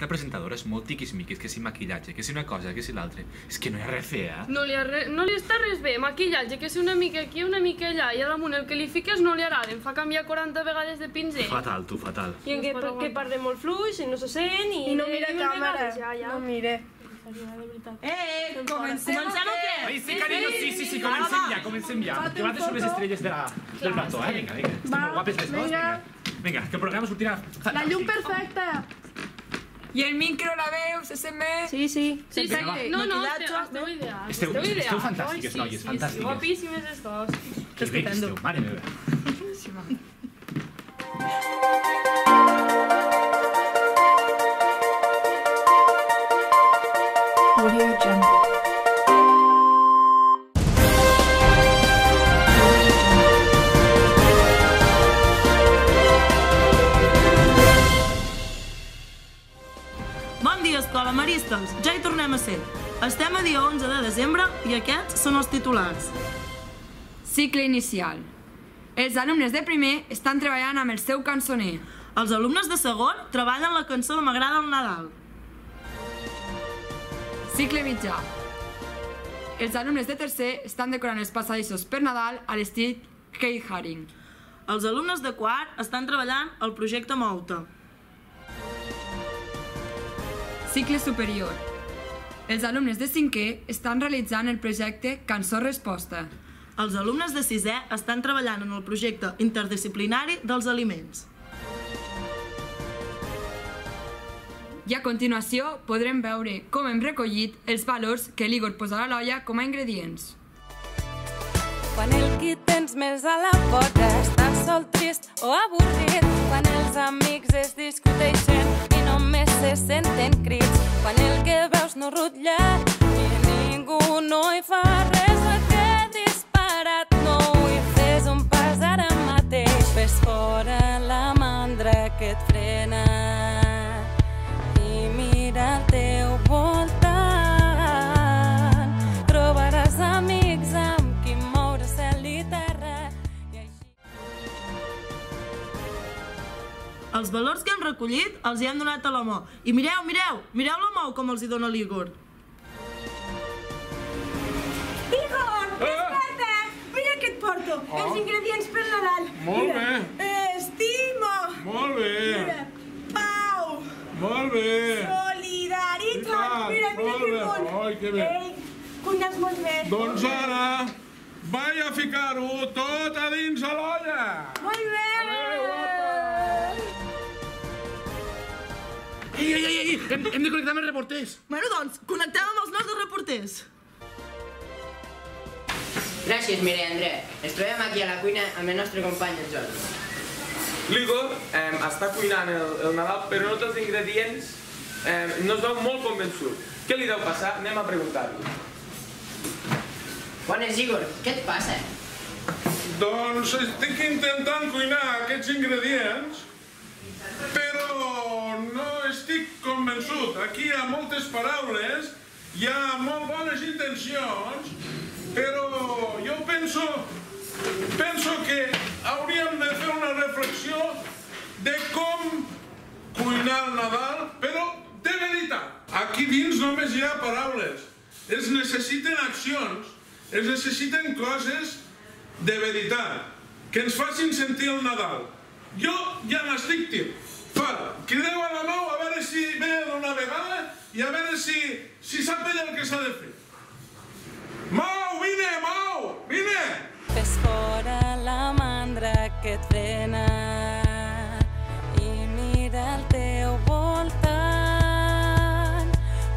esta presentadora és molt tiquismiquis, que si maquillatge, que si una cosa, que si l'altra. És que no hi ha res a fer, eh? No li, re... no li està res bé, maquillatge, que si una mica aquí, una mica allà, i a damunt el que li fiques no li agrada, em fa canviar 40 vegades de pinzell. Fatal, tu, fatal. I en No pot que parla molt fluix i no se sent i... I no mira càmera. vegades ja, ja. No mire. Eh, comencem, Comencem o què? Ai, sí, carinyo, sí, sí, sí, comencem ja, comencem ja. Que vosaltres són les estrelles de la, del plató, eh? Vinga, vinga. Estem molt guapes les dos, vinga. vinga. Que el programa sortirà La llum perfecta. I el micro, la veu, se sent bé? Sí, sí. Sí, sí, no, no, esteu, esteu ideals. Esteu- esteu esteu ideals. fantàstiques, Ai, sí, noies, sí, fantàstiques. Sí, guapíssimes les dos. Que bé que esteu, mare meva. Audio maristes! Ja hi tornem a ser. Estem a dia 11 de desembre i aquests són els titulars. Cicle inicial. Els alumnes de primer estan treballant amb el seu cançoner. Els alumnes de segon treballen la cançó de M'agrada el Nadal. Cicle mitjà. Els alumnes de tercer estan decorant els passadissos per Nadal a l'estil Kate Haring. Els alumnes de quart estan treballant el projecte Mouta. Cicle superior. Els alumnes de cinquè estan realitzant el projecte Cançó Resposta. Els alumnes de sisè estan treballant en el projecte interdisciplinari dels aliments. I a continuació podrem veure com hem recollit els valors que l'Igor posarà a l'olla com a ingredients. Quan el qui tens més a la porta està sol, trist o avorrit. Quan els amics es discuteixen només se senten crits. Quan el que veus no rutlla i ningú no hi fa res. Que disparat no hi fes un pas ara mateix. Fes fora la mandra que et frena Els valors que hem recollit els hi hem donat a l'home. I mireu, mireu, mireu la mou com els hi dona l'Igor. Igor, desperta! Mira què et porto. Els ingredients per Nadal. Molt Mira, bé. Estima. Molt bé. Mira, pau. Molt bé. Solidaritat. Mira, mira que bon. Ai, que bé. Ei, cuines molt bé. Doncs ara vaig a ficar-ho tot a dins a l'olla. Molt bé. Ei, ei, ei, ei, hem, hem de connectar amb els reporters. Bueno, doncs, connectem amb els nostres reporters. Gràcies, Mireia André. Ens trobem aquí a la cuina amb el nostre company, el Jordi. L'Igor eh, està cuinant el, el Nadal, però no tots els ingredients eh, no es veu molt convençut. Què li deu passar? Anem a preguntar-li. Bones, Igor. Què et passa? Doncs estic intentant cuinar aquests ingredients, però no estic convençut. Aquí hi ha moltes paraules, hi ha molt bones intencions, però jo penso, penso que hauríem de fer una reflexió de com cuinar el Nadal, però de veritat. Aquí dins només hi ha paraules. Es necessiten accions, es necessiten coses de veritat, que ens facin sentir el Nadal. Jo ja n'estic tip. Fara, crideu a la Mau a veure si ve d'una vegada i a veure si, si sap ella el que s'ha de fer. Mau, vine, Mau, vine! Fes fora la mandra que et frena i mira al teu voltant.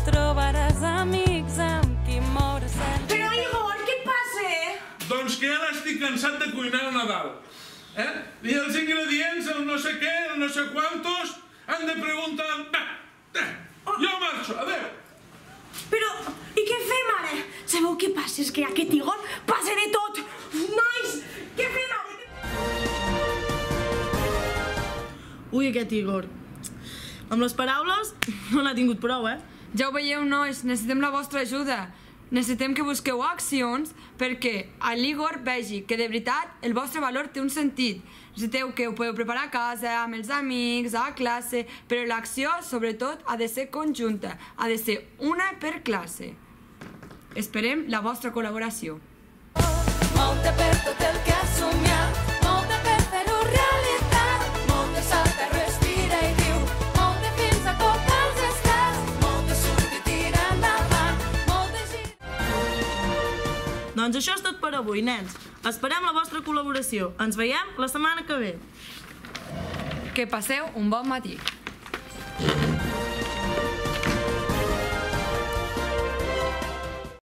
Trobaràs amics amb qui moure cel. Però, Igor, què et passa? Doncs que ja n'estic cansat de cuinar el Nadal. Eh? I els ingredients, el no sé què, el no sé quantos, han de preguntar... Bah, eh, jo marxo, adeu. Però, i què fem ara? Sabeu què passa? És que aquest Igor passa de tot. Nois, què fem ara? Ui, aquest Igor. Amb les paraules no n'ha tingut prou, eh? Ja ho veieu, nois, necessitem la vostra ajuda. Necessitem que busqueu accions perquè a l'Igor vegi que de veritat el vostre valor té un sentit. Necessiteu que ho podeu preparar a casa, amb els amics, a classe, però l'acció, sobretot, ha de ser conjunta, ha de ser una per classe. Esperem la vostra col·laboració. Mou-te per tot el que has somiat, Doncs això és tot per avui, nens. Esperem la vostra col·laboració. Ens veiem la setmana que ve. Que passeu un bon matí.